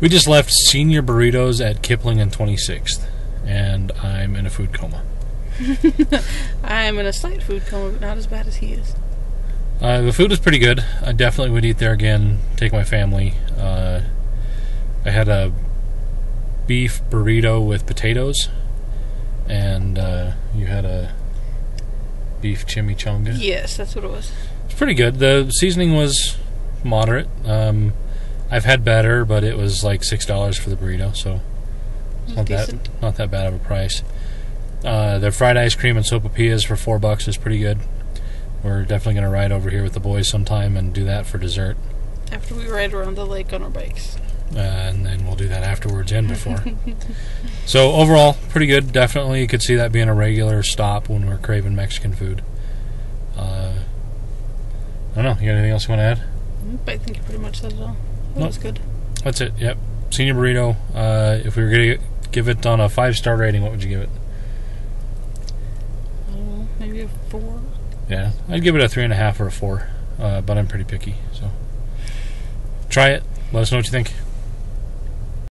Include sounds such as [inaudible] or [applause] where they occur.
We just left senior burritos at Kipling and 26th, and I'm in a food coma. [laughs] I'm in a slight food coma, but not as bad as he is. Uh, the food is pretty good. I definitely would eat there again. Take my family. Uh, I had a beef burrito with potatoes, and uh, you had a beef chimichanga. Yes, that's what it was. It's pretty good. The seasoning was moderate. Um, I've had better, but it was like six dollars for the burrito, so it's not Decent. that not that bad of a price. Uh, their fried ice cream and sopapillas for four bucks is pretty good. We're definitely going to ride over here with the boys sometime and do that for dessert, After we ride around the lake on our bikes. uh, and then we'll do that afterwards and before. [laughs] so overall, pretty good. Definitely you could see that being a regular stop when we're craving Mexican food. Uh, I don't know. You got anything else you want to add? But I think you pretty much said it all. That Nope. was good. That's it. Yep. Senior burrito. Uh, if we were going to give it on a five star rating, what would you give it? I don't know, maybe a four. Yeah, I'd give it a three and a half or a four. Uh, but I'm pretty picky, so try it. Let us know what you think.